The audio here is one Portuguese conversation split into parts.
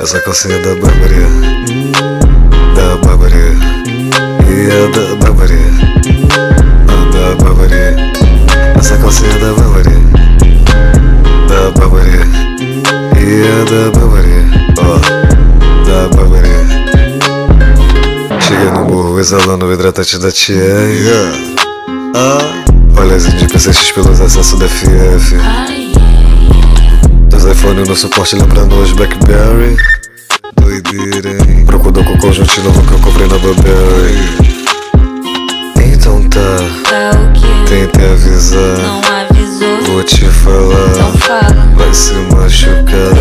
Essa calcinha da Bárbara. Da Bárbara. E a da Bárbara. A da Bárbara. Essa calcinha da Bárbara. Da Bárbara. E a da Bárbara. Ó Da Bárbara. Cheguei no morro exalando o hidratante da tia. Yeah. Ah Olha as indicas pelos acessos da FF Dos iPhone no suporte lembrando os Blackberry Doideira, hein? Procurou com o conjunto novo que eu comprei na Burberry Então tá, Tá tentei avisar Não avisou? Vou te falar, Então fala. vai se machucar?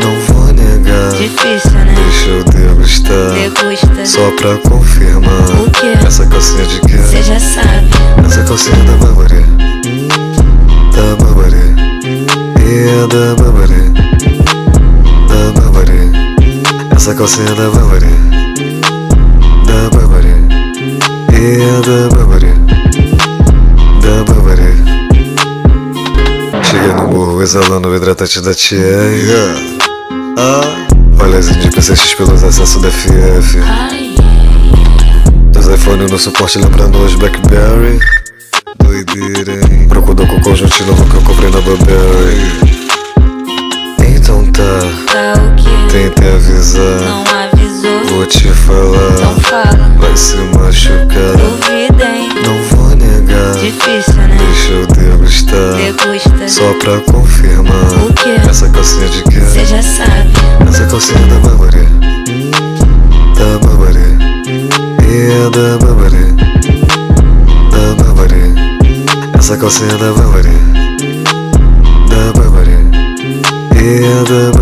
Não vou negar, Difícil, né? deixa eu degustar Degusta. Só pra confirmar Essa calcinha da Bárbara Da Bárbara E a da Bárbara Da Bárbara Cheguei no morro exalando o hidratante da tia yeah. Ah Olha as indicas pelos acessos da FF dos iPhone no suporte lembrando os Blackberry Doideira, hein? Procurou com o conjunto novo que eu comprei na Burberry Então tá, avisar Não avisou? Vou te falar, Então fala. vai se machucar Duvida, hein? Não vou negar, Difícil, né? deixa eu degustar Degusta. Só pra confirmar O quê? Essa calcinha de quê? Cê já sabe. Essa calcinha da Bárbara Da Bárbara E a da Bárbara Da Bárbara Essa calcinha da Bárbara Da Bárbara E a da Bárbara